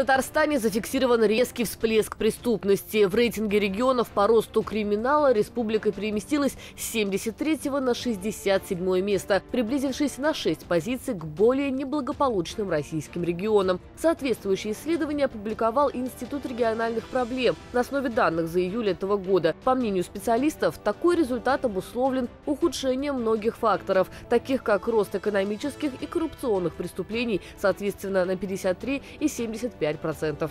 Татарстане зафиксирован резкий всплеск преступности. В рейтинге регионов по росту криминала республика переместилась с 73 на 67 место, приблизившись на 6 позиций к более неблагополучным российским регионам. Соответствующее исследование опубликовал Институт региональных проблем на основе данных за июль этого года. По мнению специалистов, такой результат обусловлен ухудшением многих факторов, таких как рост экономических и коррупционных преступлений, соответственно, на 53 и 75 5%.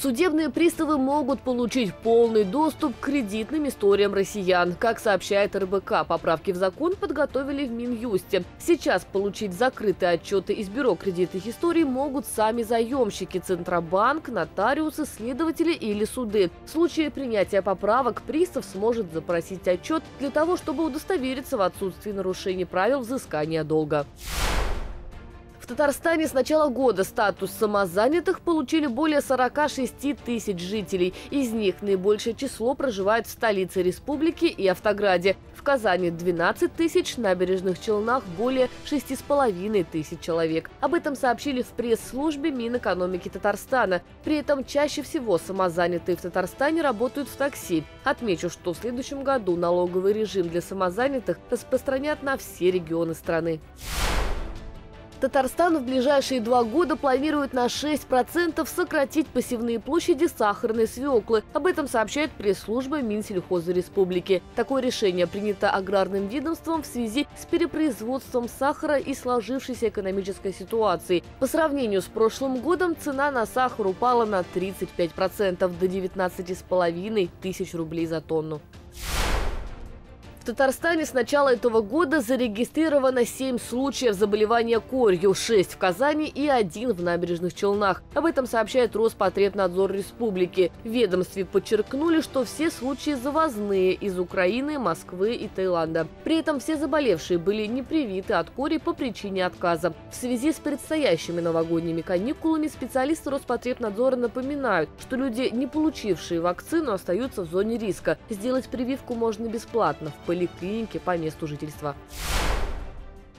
Судебные приставы могут получить полный доступ к кредитным историям россиян. Как сообщает РБК, поправки в закон подготовили в Минюсте. Сейчас получить закрытые отчеты из Бюро кредитных историй могут сами заемщики, Центробанк, нотариусы, следователи или суды. В случае принятия поправок пристав сможет запросить отчет для того, чтобы удостовериться в отсутствии нарушений правил взыскания долга. Татарстане с начала года статус самозанятых получили более 46 тысяч жителей. Из них наибольшее число проживает в столице республики и Автограде. В Казани 12 тысяч, набережных Челнах более 6,5 тысяч человек. Об этом сообщили в пресс-службе Минэкономики Татарстана. При этом чаще всего самозанятые в Татарстане работают в такси. Отмечу, что в следующем году налоговый режим для самозанятых распространят на все регионы страны. Татарстан в ближайшие два года планирует на 6% сократить посевные площади сахарной свеклы. Об этом сообщает пресс-служба Минсельхоза Республики. Такое решение принято аграрным ведомством в связи с перепроизводством сахара и сложившейся экономической ситуацией. По сравнению с прошлым годом цена на сахар упала на 35% до 19,5 тысяч рублей за тонну. В Татарстане с начала этого года зарегистрировано 7 случаев заболевания корью, 6 в Казани и 1 в набережных Челнах. Об этом сообщает Роспотребнадзор Республики. В ведомстве подчеркнули, что все случаи завозные из Украины, Москвы и Таиланда. При этом все заболевшие были не привиты от кори по причине отказа. В связи с предстоящими новогодними каникулами специалисты Роспотребнадзора напоминают, что люди, не получившие вакцину, остаются в зоне риска. Сделать прививку можно бесплатно в поликлинике по месту жительства.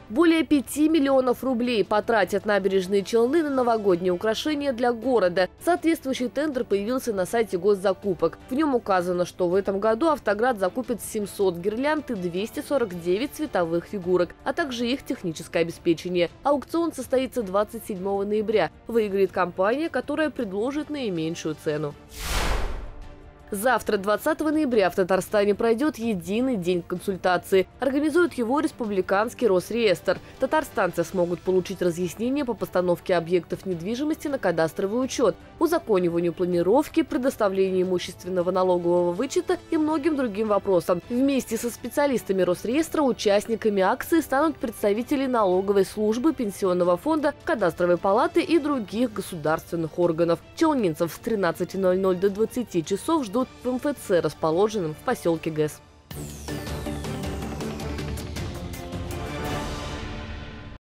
Более 5 миллионов рублей потратят набережные Челны на новогодние украшения для города. Соответствующий тендер появился на сайте госзакупок. В нем указано, что в этом году «Автоград» закупит 700 гирлянд и 249 цветовых фигурок, а также их техническое обеспечение. Аукцион состоится 27 ноября. Выиграет компания, которая предложит наименьшую цену. Завтра, 20 ноября, в Татарстане пройдет единый день консультации. Организует его республиканский Росреестр. Татарстанцы смогут получить разъяснения по постановке объектов недвижимости на кадастровый учет, узакониванию планировки, предоставлению имущественного налогового вычета и многим другим вопросам. Вместе со специалистами Росреестра участниками акции станут представители налоговой службы, пенсионного фонда, кадастровой палаты и других государственных органов. Челнинцев с 13.00 до 20 часов ждут в МФЦ, расположенном в поселке ГЭС.